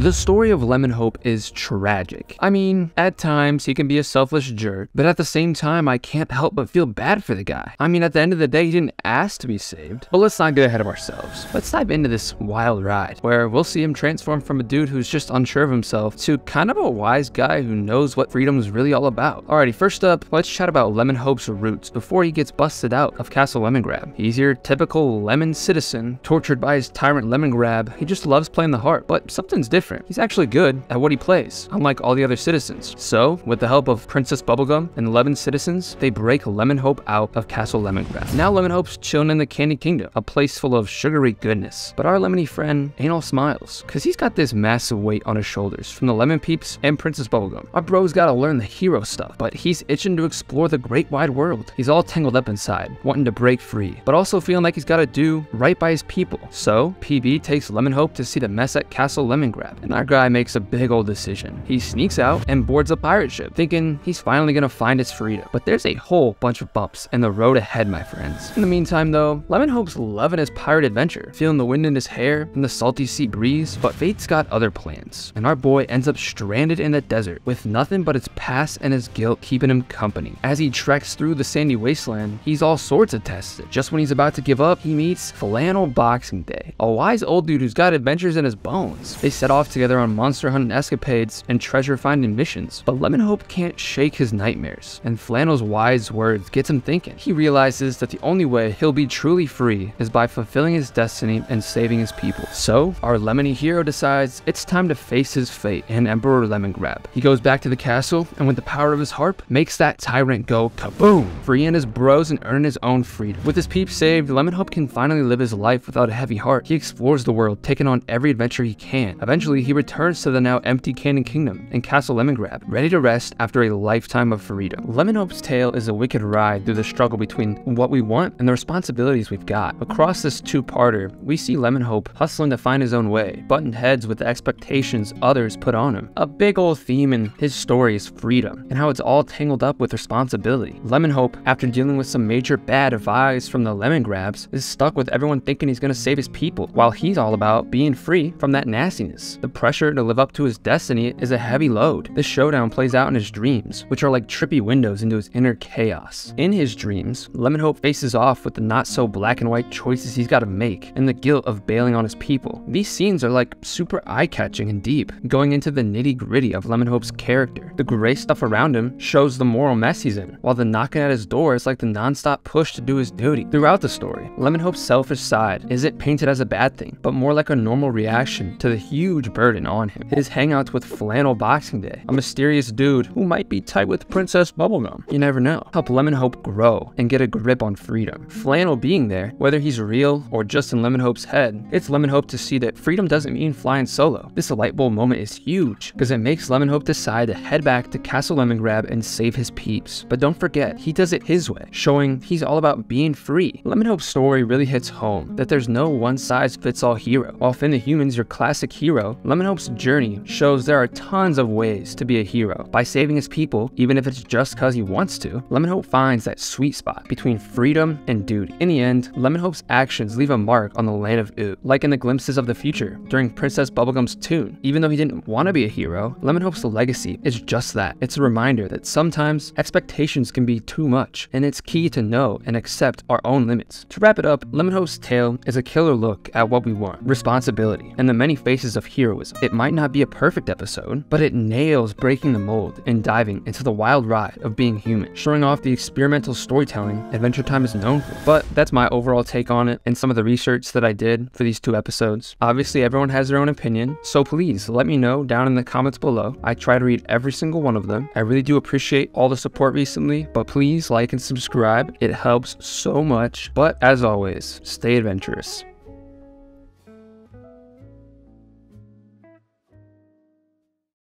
The story of Lemonhope is tragic. I mean, at times he can be a selfish jerk, but at the same time, I can't help but feel bad for the guy. I mean, at the end of the day, he didn't ask to be saved. But let's not get ahead of ourselves. Let's dive into this wild ride, where we'll see him transform from a dude who's just unsure of himself to kind of a wise guy who knows what freedom is really all about. Alrighty, first up, let's chat about Lemonhope's roots before he gets busted out of Castle Lemongrab. He's your typical lemon citizen, tortured by his tyrant Lemongrab. He just loves playing the harp, but something's different. He's actually good at what he plays, unlike all the other citizens. So, with the help of Princess Bubblegum and 11 citizens, they break Lemonhope out of Castle Lemongrab. Now Lemonhope's chilling in the Candy Kingdom, a place full of sugary goodness. But our lemony friend ain't all smiles, cause he's got this massive weight on his shoulders from the Lemon Peeps and Princess Bubblegum. Our bro's gotta learn the hero stuff, but he's itching to explore the great wide world. He's all tangled up inside, wanting to break free, but also feeling like he's gotta do right by his people. So, PB takes Lemonhope to see the mess at Castle Lemongrab, and our guy makes a big old decision. He sneaks out and boards a pirate ship, thinking he's finally gonna find his freedom. But there's a whole bunch of bumps in the road ahead, my friends. In the meantime, though, Lemonhope's loving his pirate adventure, feeling the wind in his hair and the salty sea breeze, but fate's got other plans, and our boy ends up stranded in the desert with nothing but his past and his guilt keeping him company. As he treks through the sandy wasteland, he's all sorts of tested. Just when he's about to give up, he meets Flannel Boxing Day, a wise old dude who's got adventures in his bones. They set off together on monster hunting escapades and treasure finding missions, but Lemonhope can't shake his nightmares, and Flannel's wise words gets him thinking. He realizes that the only way he'll be truly free is by fulfilling his destiny and saving his people. So, our lemony hero decides it's time to face his fate and Emperor Lemongrab. He goes back to the castle and with the power of his harp, makes that tyrant go kaboom, freeing his bros and earning his own freedom. With his peeps saved, Lemonhope can finally live his life without a heavy heart. He explores the world, taking on every adventure he can. Eventually, he returns to the now empty Candy Kingdom and Castle Lemongrab, ready to rest after a lifetime of freedom. Lemonhope's tale is a wicked ride through the struggle between what we want and the responsibilities we've got. Across this two-parter, we see Lemonhope hustling to find his own way, butting heads with the expectations others put on him. A big old theme in his story is freedom, and how it's all tangled up with responsibility. Lemonhope, after dealing with some major bad advice from the Lemongrabs, is stuck with everyone thinking he's gonna save his people, while he's all about being free from that nastiness. The pressure to live up to his destiny is a heavy load. This showdown plays out in his dreams, which are like trippy windows into his inner chaos. In his dreams, Lemonhope faces off with the not so black and white choices he's got to make, and the guilt of bailing on his people. These scenes are like super eye-catching and deep, going into the nitty-gritty of Lemonhope's character. The gray stuff around him shows the moral mess he's in, while the knocking at his door is like the non-stop push to do his duty. Throughout the story, Lemonhope's selfish side isn't painted as a bad thing, but more like a normal reaction to the huge burden on him. His hangouts with Flannel Boxing Day, a mysterious dude who might be tight with Princess Bubblegum. You never know. Help Lemonhope grow and get a grip on freedom. Flannel being there, whether he's real or just in Lemonhope's head, it's Lemonhope to see that freedom doesn't mean flying solo. This light bulb moment is huge because it makes Lemonhope decide to head back to Castle Lemongrab and save his peeps. But don't forget, he does it his way, showing he's all about being free. Lemonhope's story really hits home that there's no one size fits all hero. While Finn the Human's your classic hero, Lemonhope's journey shows there are tons of ways to be a hero. By saving his people, even if it's just cause he wants to, Lemonhope finds that sweet spot between freedom and duty. In the end, Lemonhope's actions leave a mark on the land of Ooo, like in the glimpses of the future during Princess Bubblegum's tune. Even though he didn't want to be a hero, Lemonhope's legacy is just that. It's a reminder that sometimes expectations can be too much, and it's key to know and accept our own limits. To wrap it up, Lemonhope's tale is a killer look at what we want, responsibility, and the many faces of heroism. It might not be a perfect episode, but it nails breaking the mold and diving into the wild ride of being human, showing off the experimental storytelling Adventure Time is known for. But that's my overall take on it and some of the research that I did for these two episodes. Obviously, everyone has their own opinion, so please let me know down in the comments below. I try to read every single one of them. I really do appreciate all the support recently, but please like and subscribe. It helps so much. But as always, stay adventurous.